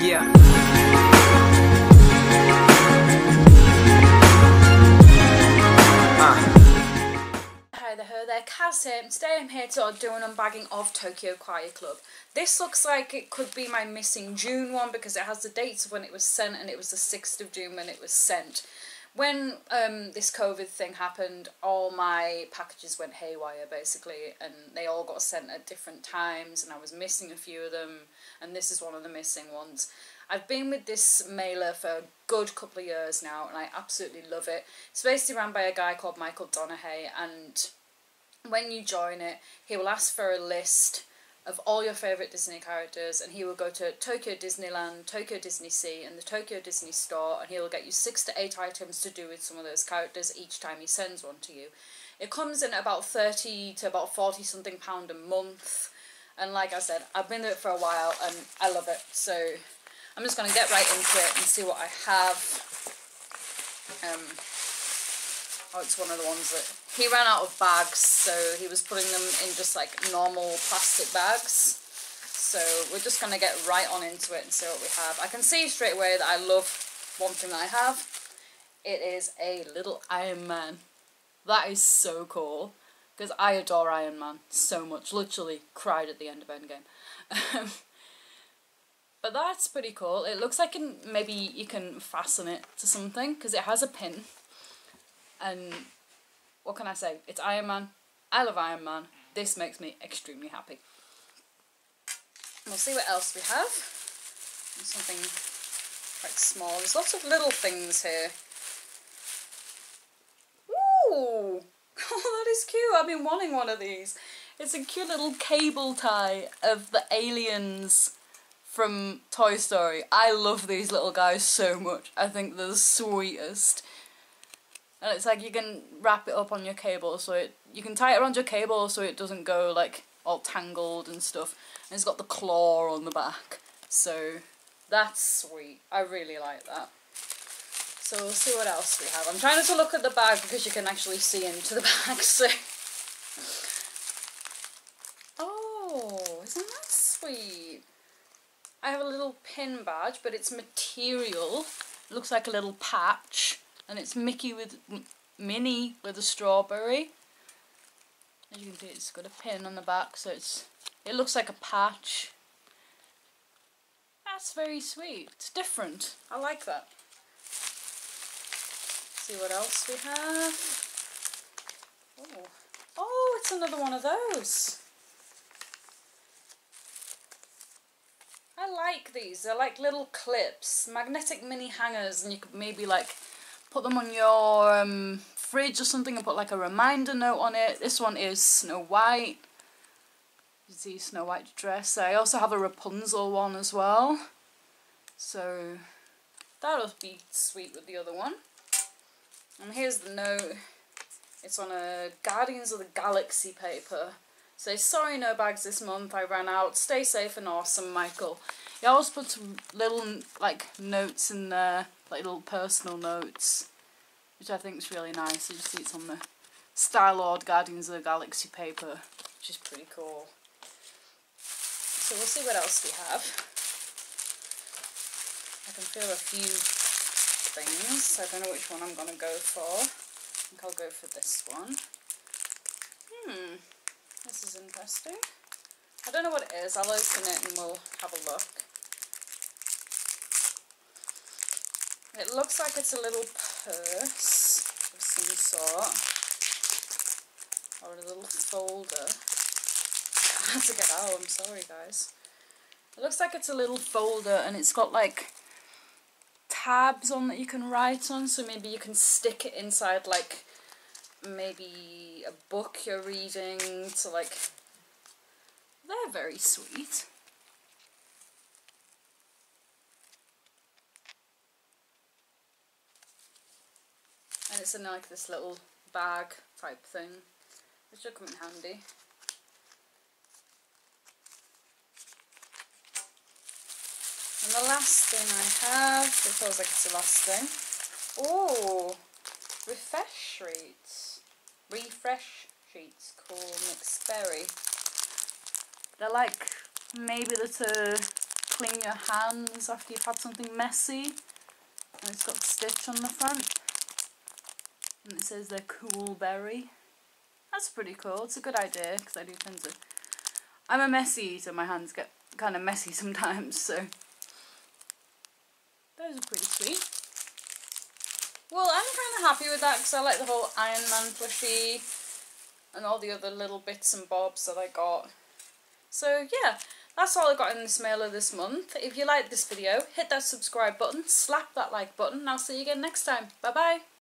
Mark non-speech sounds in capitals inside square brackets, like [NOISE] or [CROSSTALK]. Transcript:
Yeah. Ah. Hi there, Caz here, today I'm here to do an unbagging of Tokyo Kawaii Club. This looks like it could be my missing June one because it has the dates of when it was sent and it was the 6th of June when it was sent. When um, this COVID thing happened, all my packages went haywire basically and they all got sent at different times and I was missing a few of them and this is one of the missing ones. I've been with this mailer for a good couple of years now and I absolutely love it. It's basically run by a guy called Michael Donahue and when you join it, he will ask for a list of all your favourite Disney characters and he will go to Tokyo Disneyland, Tokyo Disney Sea and the Tokyo Disney Store and he will get you six to eight items to do with some of those characters each time he sends one to you. It comes in about 30 to about 40 something pound a month and like I said, I've been there for a while and I love it so I'm just going to get right into it and see what I have. Um, oh, it's one of the ones that he ran out of bags, so he was putting them in just like normal plastic bags. So we're just going to get right on into it and see what we have. I can see straight away that I love one thing that I have. It is a little Iron Man. That is so cool. Because I adore Iron Man so much. Literally cried at the end of Endgame. [LAUGHS] But that's pretty cool. It looks like maybe you can fasten it to something because it has a pin. And what can I say? It's Iron Man. I love Iron Man. This makes me extremely happy. We'll see what else we have. Something quite small. There's lots of little things here. Ooh! [LAUGHS] Oh, that is cute. I've been wanting one of these. It's a cute little cable tie of the aliens from Toy Story. I love these little guys so much. I think they're the sweetest. And it's like you can wrap it up on your cable so it you can tie it around your cable so it doesn't go like all tangled and stuff. And it's got the claw on the back. So that's sweet. I really like that. So we'll see what else we have. I'm trying to look at the bag because you can actually see into the [LAUGHS] bag. So Oh, isn't that sweet? I have a little pin badge, but it's material. It looks like a little patch, and it's Mickey with Minnie with a strawberry. As you can see, it's got a pin on the back, so it's it looks like a patch. That's very sweet. It's different. I like that. see what else we have. Oh, oh, it's another one of those. I like these. They're like little clips, magnetic mini hangers, and you could maybe like put them on your um, fridge or something and put like a reminder note on it. This one is Snow White. You see Snow White dress. I also have a Rapunzel one as well. So that'll be sweet with the other one. And here's the note. It's on a Guardians of the Galaxy paper. Say, sorry no bags this month, I ran out. Stay safe and awesome, Michael. He always puts little, like, notes in there, like little personal notes, which I think is really nice. You just see it's on the Star-Lord Guardians of the Galaxy paper, which is pretty cool. So we'll see what else we have. I can feel a few things. I don't know which one I'm going to go for. I think I'll go for this one. Hmm. This is interesting. I don't know what it is. I'll open it and we'll have a look. It looks like it's a little purse of some sort. Or a little folder. [LAUGHS] I have to get out, oh, I'm sorry guys. It looks like it's a little folder and it's got like tabs on that you can write on so maybe you can stick it inside like maybe a book you're reading to like they're very sweet and it's in like this little bag type thing which will come in handy and the last thing I have it feels like it's the last thing oh refresh sheets. Refresh sheets called McSperry. They're like maybe the uh, clean your hands after you've had something messy. And it's got stitch on the front. And it says they're cool berry. That's pretty cool. It's a good idea because I do tend to... I'm a messy eater. My hands get kind of messy [LAUGHS] sometimes, so... Those are pretty sweet. Well, I'm kind of happy with that because I like the whole Iron Man plushie and all the other little bits and bobs that I got. So yeah, that's all I got in this mailer this month. If you liked this video, hit that subscribe button, slap that like button, and I'll see you again next time. Bye bye!